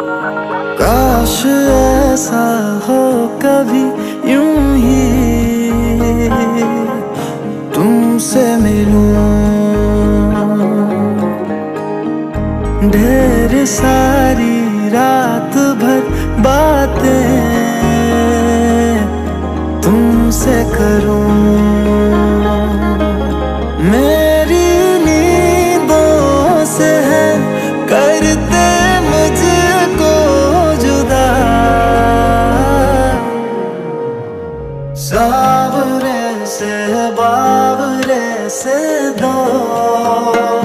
काश ऐसा हो कभी यूँ ही तुमसे मिलूं। ढेर सारी रात भर बातें तुमसे करूँ। se dor.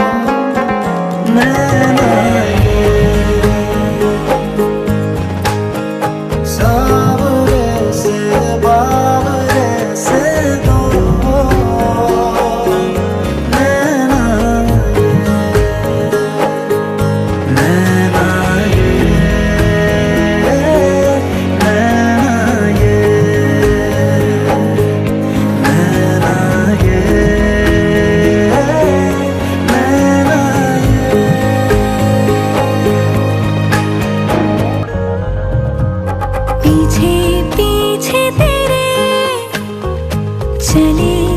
在你。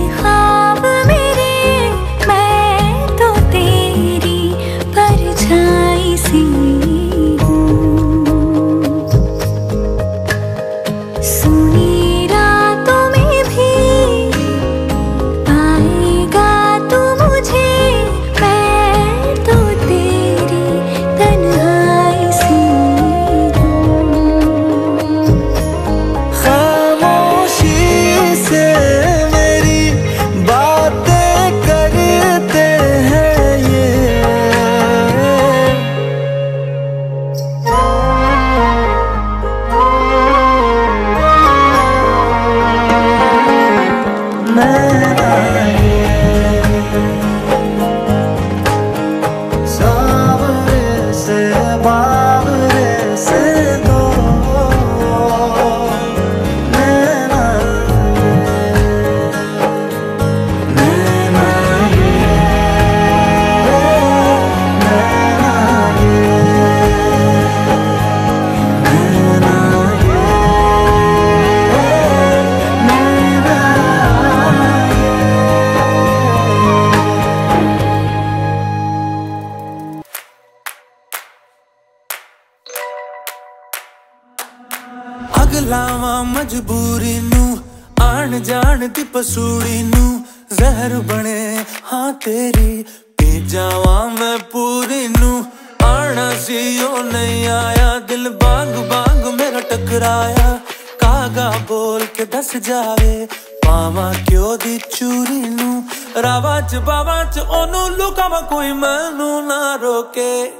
ਅਗਲਾਵਾਂ ਮਜਬੂਰੀ ਨੂੰ, ਆਣ ਜਾਣ ਦੀ ਪਸੂੜੀ ਨੂੰ ਜ਼ਹਿਰ ਬਣੇ। ਹਾਂ, ਤੇਰੀ ਪੀ ਜਾਵਾਂ ਮੈਂ ਪੂਰੀ ਨੂੰ। ਆਣਾ ਸੀ, ਉਹ ਨਹੀਂ ਆਇਆ। ਦਿਲ ਬਾਗ ਬਾਗ ਮੇਰਾ ਟਕਰਾਇਆ। ਕਾਗਾ ਬੋਲ ਕੇ ਦੱਸ ਜਾਵੇ, ਪਾਵਾਂ ਕਿਉਂ ਦੀ ਚੂਰੀ ਨੂੰ? ਰਾਵਾਂ ਚ ਬਾਵਾਂ ਚ ਉਹਨੂੰ ਲੁਕਾਵਾਂ ਕੋਈ, ਮੈਨੂੰ ਨਾ ਰੋਕੇ।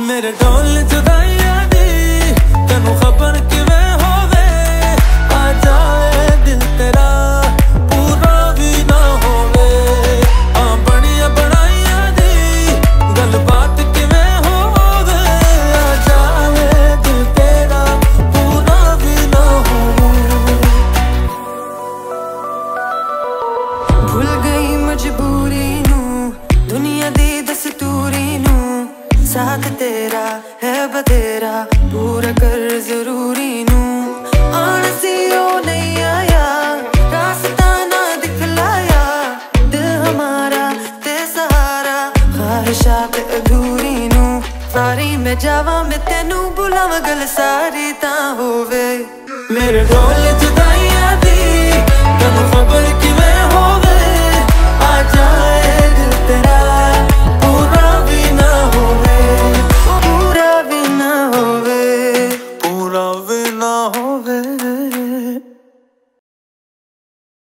ਮੇਰੇ ਢੋਲ ਜੁਦਾਈਆਂ ਸ਼ਾਦ ਅਧੂਰੀ ਨੂੰ ਸਾਰੀ ਮੈਂ ਜਾਵਾਂ, ਮੈਂ ਤੈਨੂੰ ਬੁਲਾਵਾਂ, ਗੱਲ ਸਾਰੀ ਤਾਂ ਹੋਵੇ। ਮੇਰੇ ਢੋਲੇ